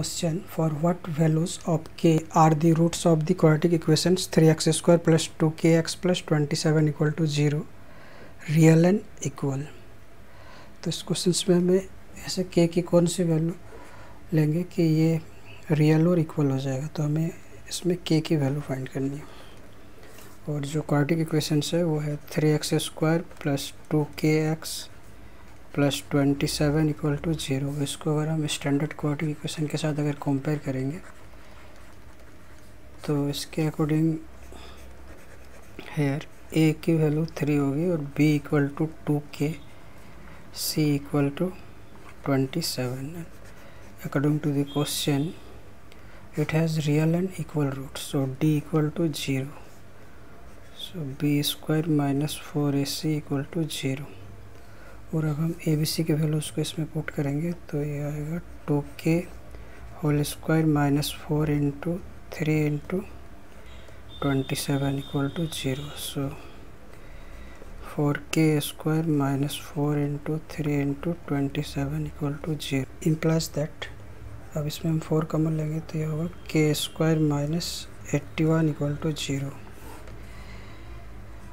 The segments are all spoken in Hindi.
question for what values of k are the roots of the quadratic equations 3x square plus 2kx plus 27 equal to 0 real and equal तो इस क्वेश्चन में हमें ऐसे k की कौन सी वैल्यू लेंगे कि ये रियल और इक्वल हो जाएगा तो हमें इसमें k की वैल्यू फाइंड करनी है और जो क्वाड्रेटिक इक्वेशंस है वो है three x square plus two k x plus twenty seven equal to zero. इसको अगर हम स्टैंडर्ड क्वाड्रेटिक इक्वेशन के साथ अगर कंपेयर करेंगे तो इसके अकॉर्डिंग हेयर ए की वैल्यू थ्री होगी और B equal to two k c equal to twenty seven according to the question it has real and equal roots, so d equal to 0 so b square minus 4ac equal to 0 और अब हम ए बी सी के वैल्यूज़ को इसमें पुट करेंगे तो ये आएगा two k whole square minus four into three into twenty seven equal to zero so four k square minus four into three into twenty seven equal to zero implies that अब इसमें हम फोर कमन लेंगे तो ये होगा k square minus eighty one equal to zero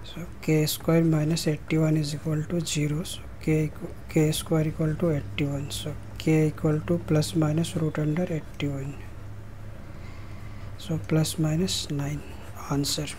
so k square minus eighty one is equal to zero so k k square equal to 81 so k equal to plus minus root under 81 so plus minus 9 answer